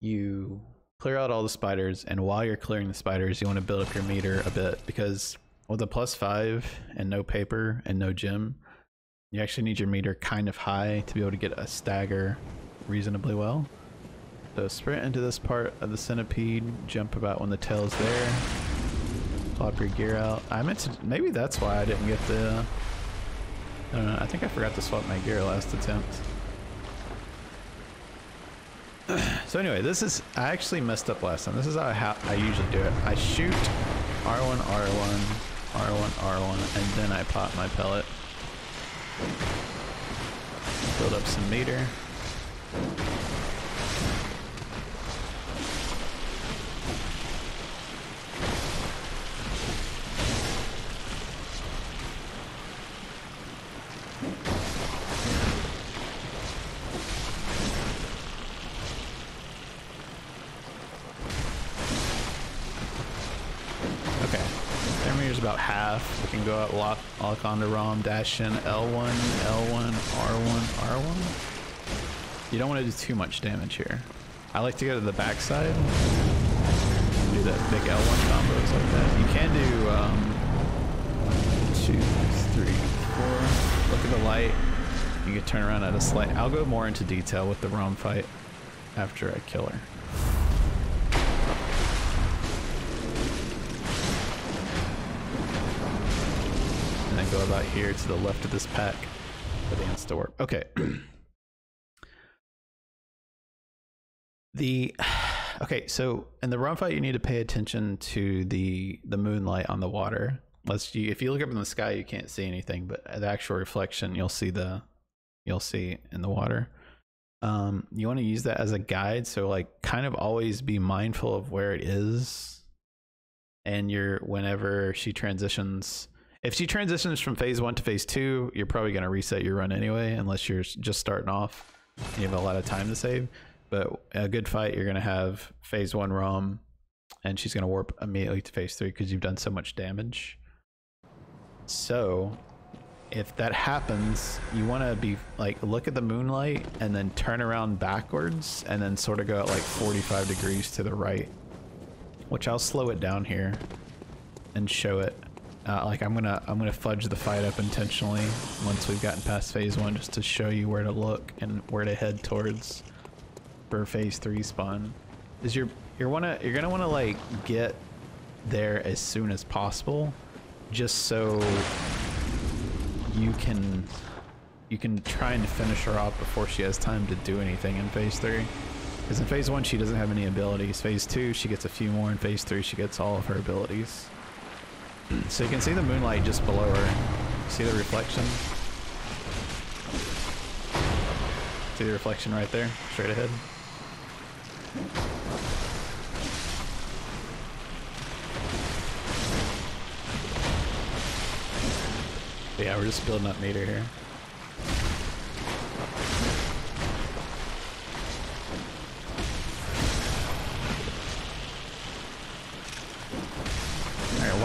Speaker 1: you clear out all the spiders, and while you're clearing the spiders, you want to build up your meter a bit, because with a plus five and no paper and no gem, you actually need your meter kind of high to be able to get a stagger reasonably well. So sprint into this part of the centipede, jump about when the tail's there, plop your gear out. I meant to, maybe that's why I didn't get the, I don't know, I think I forgot to swap my gear last attempt. [SIGHS] so anyway, this is, I actually messed up last time. This is how I, I usually do it. I shoot R1, R1, R1, R1, and then I pop my pellet. build up some meter. Lock, lock onto ROM, dash in L1, L1, R1, R1. You don't want to do too much damage here. I like to go to the backside. Do that big L1 combos like that. You can do um, two, three, four. Look at the light. You can turn around at a slight. I'll go more into detail with the ROM fight after I kill her. Then go about here to the left of this pack for the insta warp. Okay. [CLEARS THROAT] the [SIGHS] okay, so in the Rom fight, you need to pay attention to the the moonlight on the water. Let's you if you look up in the sky, you can't see anything, but the actual reflection, you'll see the you'll see in the water. Um, you want to use that as a guide, so like kind of always be mindful of where it is, and you're whenever she transitions if she transitions from phase one to phase two, you're probably going to reset your run anyway, unless you're just starting off and you have a lot of time to save. But a good fight, you're going to have phase one ROM, and she's going to warp immediately to phase three because you've done so much damage. So, if that happens, you want to be like, look at the moonlight and then turn around backwards and then sort of go at like 45 degrees to the right, which I'll slow it down here and show it uh, like I'm gonna I'm gonna fudge the fight up intentionally once we've gotten past phase one just to show you where to look and where to head towards for phase three spawn. Is you're you're wanna you're gonna wanna like get there as soon as possible, just so you can you can try and finish her off before she has time to do anything in phase three. Because in phase one she doesn't have any abilities. Phase two she gets a few more. In phase three she gets all of her abilities. So you can see the moonlight just below her. See the reflection? See the reflection right there, straight ahead? But yeah, we're just building up meter here.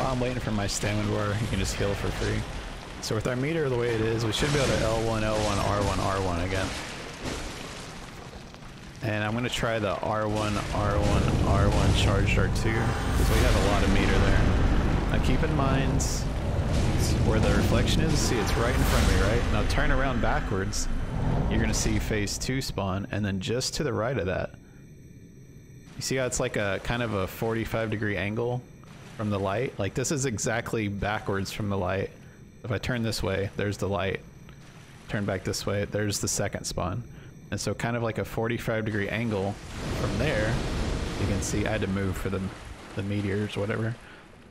Speaker 1: While I'm waiting for my stamina bar, you can just heal for free. So with our meter the way it is, we should be able to L1, L1, R1, R1 again. And I'm going to try the R1, R1, R1 charged R2, because we have a lot of meter there. Now keep in mind where the reflection is, see it's right in front of me, right? Now turn around backwards, you're going to see phase 2 spawn, and then just to the right of that, you see how it's like a kind of a 45 degree angle from the light? Like this is exactly backwards from the light. If I turn this way, there's the light. Turn back this way, there's the second spawn. And so kind of like a 45 degree angle from there, you can see I had to move for the, the meteors or whatever.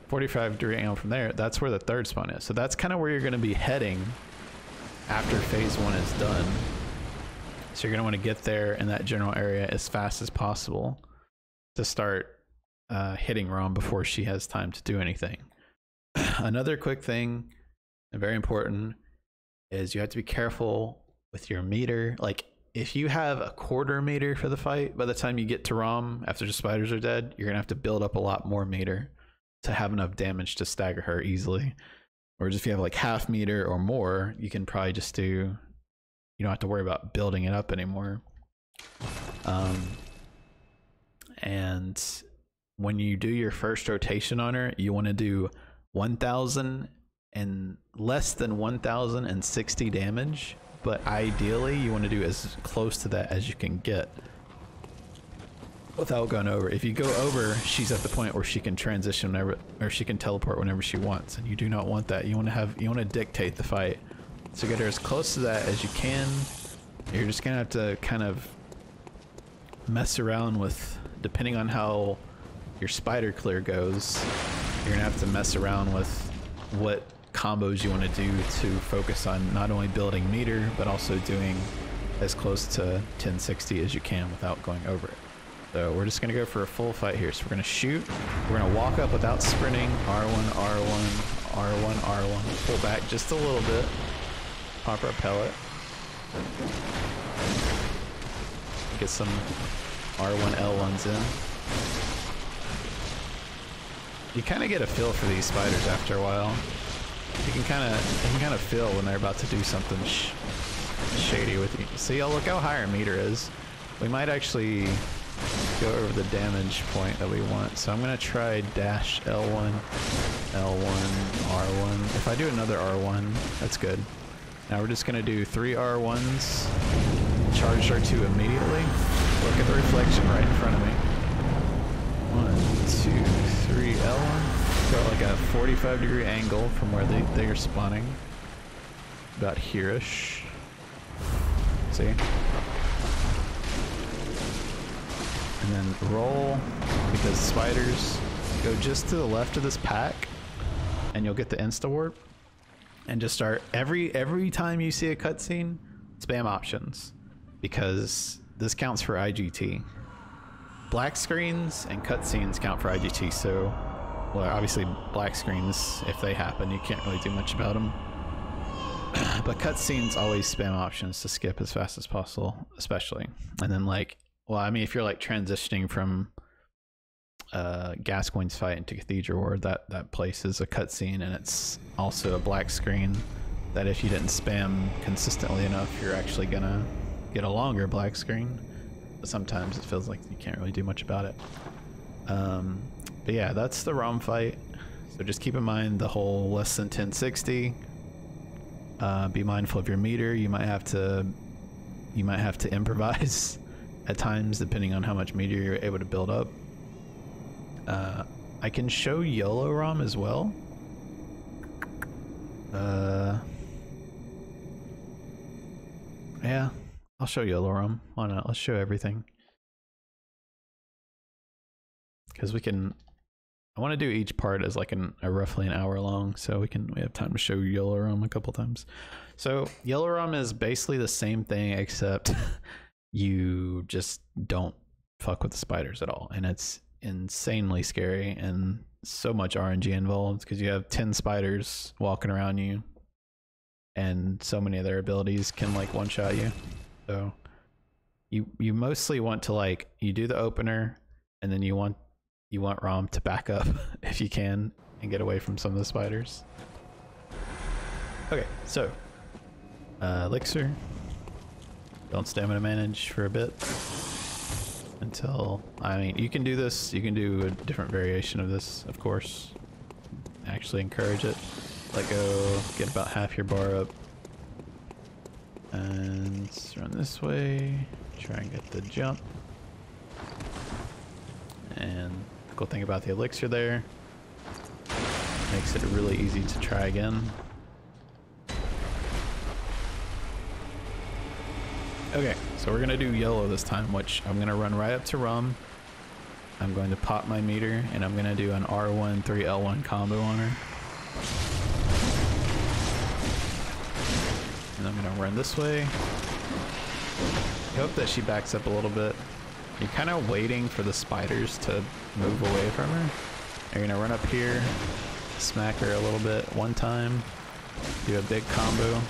Speaker 1: 45 degree angle from there, that's where the third spawn is. So that's kind of where you're going to be heading after phase one is done. So you're going to want to get there in that general area as fast as possible to start uh, hitting Rom before she has time to do anything. [CLEARS THROAT] Another quick thing, and very important, is you have to be careful with your meter. Like, if you have a quarter meter for the fight, by the time you get to Rom after the spiders are dead, you're gonna have to build up a lot more meter to have enough damage to stagger her easily. Whereas if you have like half meter or more, you can probably just do, you don't have to worry about building it up anymore. Um, and when you do your first rotation on her, you want to do 1000 and less than 1060 damage, but ideally you want to do as close to that as you can get without going over. If you go over, she's at the point where she can transition whenever or she can teleport whenever she wants, and you do not want that. You want to have you want to dictate the fight. So get her as close to that as you can. You're just gonna have to kind of mess around with depending on how your spider clear goes, you're gonna have to mess around with what combos you want to do to focus on not only building meter but also doing as close to 1060 as you can without going over it. So we're just gonna go for a full fight here. So we're gonna shoot, we're gonna walk up without sprinting, R1, R1, R1, R1, pull back just a little bit, pop our pellet, get some R1, L1s in. You kind of get a feel for these spiders after a while. You can kind of you can kind of feel when they're about to do something sh shady with you. See, oh, look how high our meter is. We might actually go over the damage point that we want. So I'm gonna try dash L1, L1, R1. If I do another R1, that's good. Now we're just gonna do three R1s, charge R2 immediately. Look at the reflection right in front of me. One, two, three, L1. Got like a 45 degree angle from where they, they are spawning. About here-ish. See? And then roll, because spiders go just to the left of this pack, and you'll get the insta warp. And just start every every time you see a cutscene, spam options, because this counts for IGT. Black screens and cutscenes count for IGT, so well, obviously black screens, if they happen, you can't really do much about them. [CLEARS THROAT] but cutscenes always spam options to skip as fast as possible, especially. And then like, well, I mean, if you're like transitioning from uh, Gascoigne's fight into Cathedral Ward, that that place is a cutscene, and it's also a black screen. That if you didn't spam consistently enough, you're actually gonna get a longer black screen. Sometimes it feels like you can't really do much about it. Um, but yeah, that's the ROM fight. So just keep in mind the whole less than 1060. Uh, be mindful of your meter. You might have to, you might have to [LAUGHS] improvise at times depending on how much meter you're able to build up. Uh, I can show YOLO ROM as well. Uh, yeah, I'll show you ROM. Why not? Let's show everything. Because we can I want to do each part as like an, a roughly an hour long, so we can we have time to show Yellow ROM a couple times. So Yellow ROM is basically the same thing, except [LAUGHS] you just don't fuck with the spiders at all, and it's insanely scary and so much RNG involved because you have ten spiders walking around you, and so many of their abilities can like one shot you. So you you mostly want to like you do the opener, and then you want you want Rom to back up [LAUGHS] if you can and get away from some of the spiders. Okay, so uh, elixir. Don't stamina manage for a bit until I mean you can do this. You can do a different variation of this, of course. Actually encourage it. Let go. Get about half your bar up. And run this way. Try and get the jump. And the cool thing about the elixir there, makes it really easy to try again. Okay, so we're gonna do yellow this time, which I'm gonna run right up to Rom. I'm going to pop my meter, and I'm gonna do an R1 3L1 combo on her. And I'm gonna run this way. I hope that she backs up a little bit. You're kind of waiting for the spiders to move away from her. You're gonna run up here, smack her a little bit one time, do a big combo.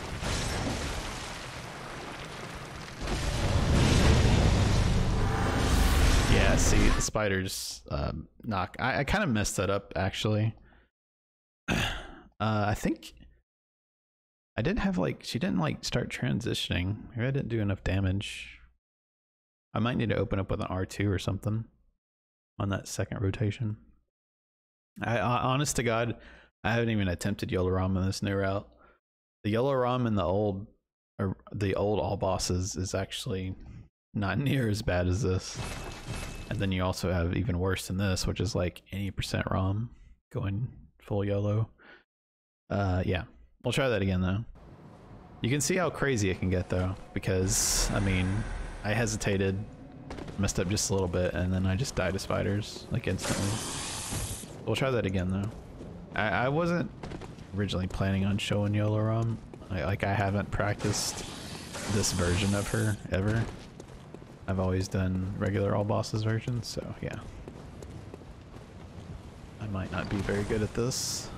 Speaker 1: Yeah, see, the spiders um, knock. I, I kind of messed that up actually. [CLEARS THROAT] uh, I think I didn't have like she didn't like start transitioning. Maybe I didn't do enough damage. I might need to open up with an R2 or something on that second rotation. I, I honest to God, I haven't even attempted yellow rom in this new route. The yellow rom in the old or the old all bosses is actually not [LAUGHS] near as bad as this. And then you also have even worse than this, which is like 80% ROM going full YOLO. Uh, yeah, we'll try that again though. You can see how crazy it can get though, because I mean, I hesitated, messed up just a little bit, and then I just died to spiders, like instantly. We'll try that again though. I, I wasn't originally planning on showing YOLO Rom I, like I haven't practiced this version of her ever. I've always done regular all bosses versions, so yeah. I might not be very good at this.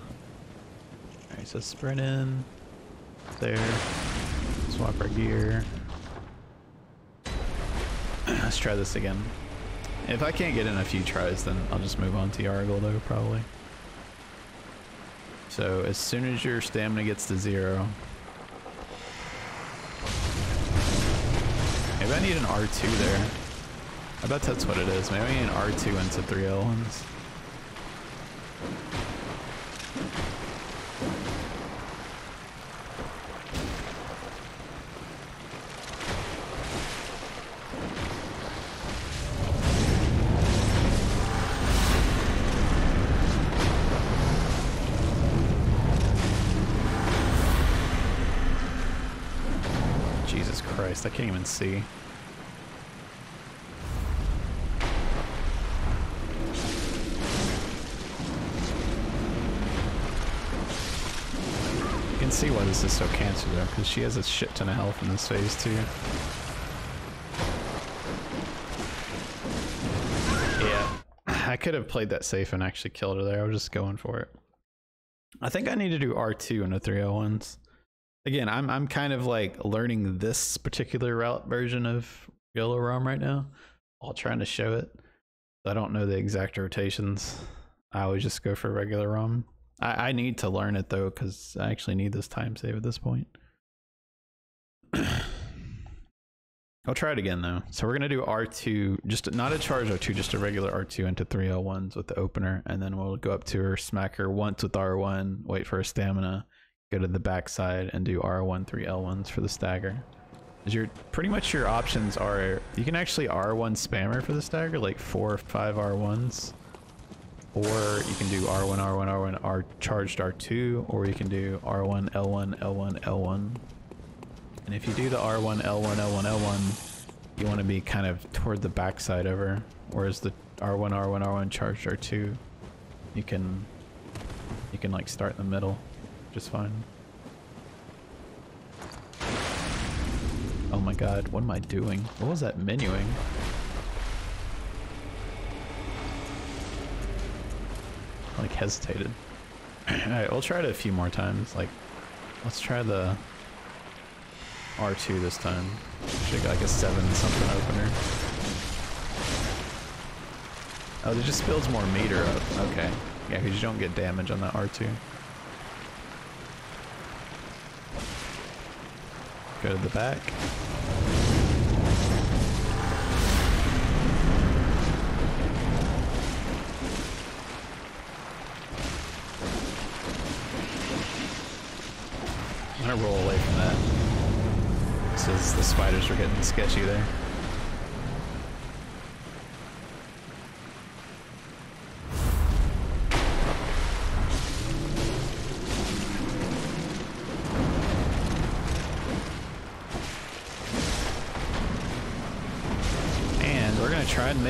Speaker 1: Alright, so sprint in. There. Swap our gear. [CLEARS THROAT] Let's try this again. If I can't get in a few tries, then I'll just move on to though, probably. So as soon as your stamina gets to zero, maybe I need an R2 there. I bet that's what it is. Maybe I need an R2 into three L1s. Jesus I can't even see. You can see why this is so cancer though, because she has a shit ton of health in this phase too. Yeah, [CLEARS THROAT] I could have played that safe and actually killed her there. I was just going for it. I think I need to do R2 in the 301s. Again, I'm I'm kind of like learning this particular route version of Yellow ROM right now, all trying to show it. I don't know the exact rotations. I always just go for regular ROM. I, I need to learn it though, because I actually need this time save at this point. [CLEARS THROAT] I'll try it again though. So we're gonna do R2, just not a charge R2, just a regular R2 into three L1s with the opener, and then we'll go up to her, smack her once with R1, wait for her stamina, go to the backside and do R1 three L1s for the stagger. Your pretty much your options are you can actually R1 spammer for the stagger, like four or five R1s. Or you can do R1, R1, R1, R charged R2, or you can do R1, L1, L1, L1. And if you do the R1, L1, L1, L1, you want to be kind of toward the backside of her. Whereas the R1, R1, R1 charged R2, you can you can like start in the middle just fine. Oh my god, what am I doing? What was that menuing? Like hesitated. [CLEARS THROAT] Alright, we'll try it a few more times. Like, let's try the R2 this time. Should I get like a 7 something opener. Oh, it just builds more meter up. Okay. Yeah, because you don't get damage on that R2. Go to the back. I'm gonna roll away from that. Says the spiders are getting sketchy there.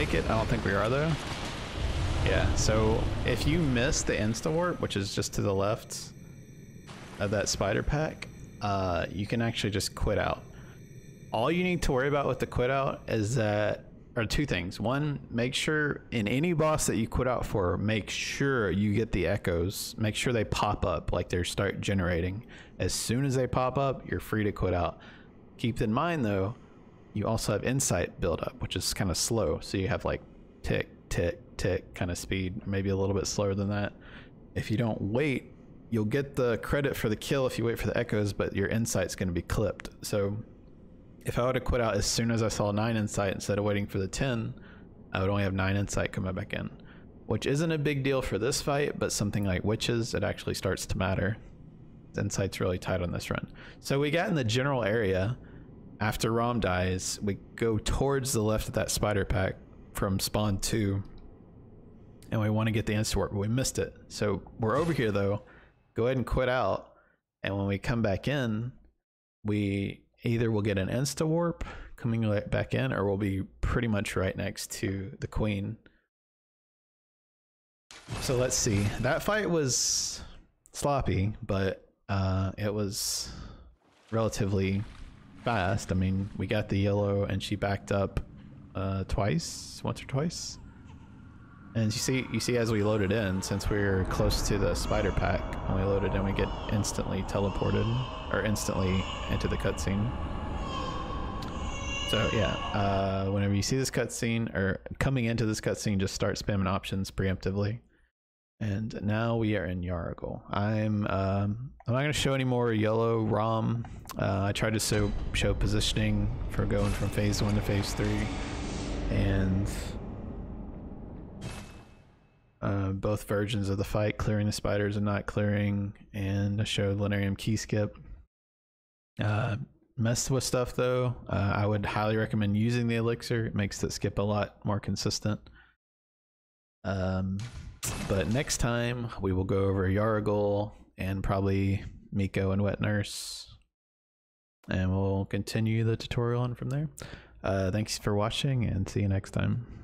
Speaker 1: Make it. I don't think we are though. Yeah, so if you miss the insta warp, which is just to the left of that spider pack, uh, you can actually just quit out. All you need to worry about with the quit out is that are two things. One, make sure in any boss that you quit out for, make sure you get the echoes. Make sure they pop up like they start generating. As soon as they pop up, you're free to quit out. Keep in mind though, you also have insight build up, which is kind of slow. So you have like tick, tick, tick kind of speed, maybe a little bit slower than that. If you don't wait, you'll get the credit for the kill if you wait for the echoes, but your insight's going to be clipped. So if I would have quit out as soon as I saw nine insight instead of waiting for the 10, I would only have nine insight coming back in, which isn't a big deal for this fight, but something like witches, it actually starts to matter. Insight's really tight on this run. So we got in the general area. After Rom dies, we go towards the left of that spider pack from spawn two, and we want to get the insta warp, but we missed it. So we're over here though. Go ahead and quit out, and when we come back in, we either will get an insta warp coming back in, or we'll be pretty much right next to the queen. So let's see. That fight was sloppy, but uh, it was relatively fast. I mean, we got the yellow and she backed up uh, twice, once or twice. And you see, you see, as we loaded in, since we are close to the spider pack, when we loaded in, we get instantly teleported or instantly into the cutscene. So yeah, uh, whenever you see this cutscene or coming into this cutscene, just start spamming options preemptively. And now we are in Yahar'gul. I'm um, I'm not going to show any more YOLO Rom. Uh, I tried to show show positioning for going from phase one to phase three, and uh, both versions of the fight, clearing the spiders and not clearing, and I showed Lunarium key skip. Uh, messed with stuff though. Uh, I would highly recommend using the elixir. It makes the skip a lot more consistent. Um, but next time we will go over Yahar'gul and probably Miko and Wet Nurse. And we'll continue the tutorial on from there. Uh, thanks for watching and see you next time.